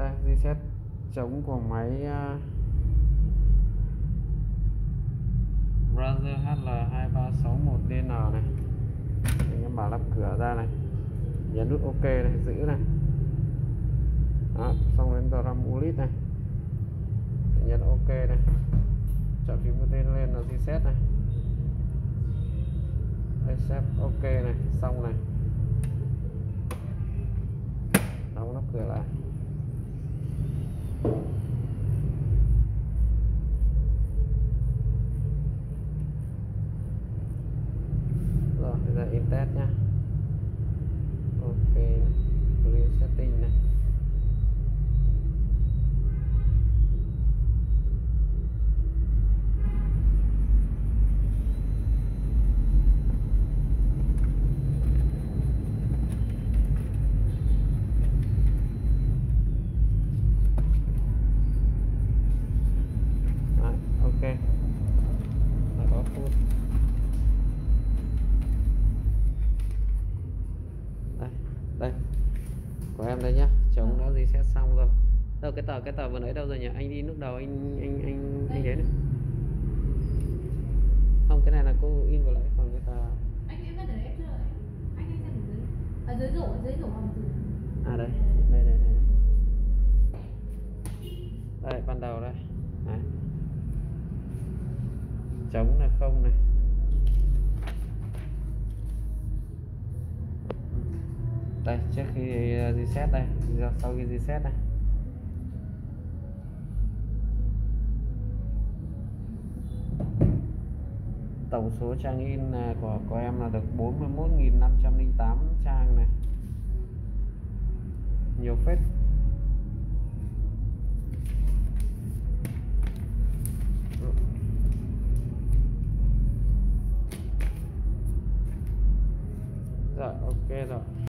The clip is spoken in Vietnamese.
đây reset chống của máy uh, Razer HL2361DN này. Anh em bảo lắp cửa ra này. Nhấn nút ok này giữ này. Đó, xong đến drum ulit này. Nhấn ok này. Chọn phím mũi tên lên là reset này. Accept ok này xong này. Đóng nắp cửa lại. Rồi bây đây của em đây nhá. Chống đã reset xong rồi. Đâu cái tờ cái tờ vừa nãy đâu rồi nhỉ? Anh đi lúc đầu anh anh anh anh đến không cái này là cô in vào lại còn cái tờ anh vẫn để em chưa? Anh anh xem ở dưới. Ở dưới rổ dưới rổ từ. À đây. Đây đây đây đây. ban đầu đây. Đấy. chống là không này đây, trước khi ờ, reset đây sau khi reset đây. Tổng số trang in à, của của em là được 41.508 trang này. Nhiều phết. Rồi ok rồi.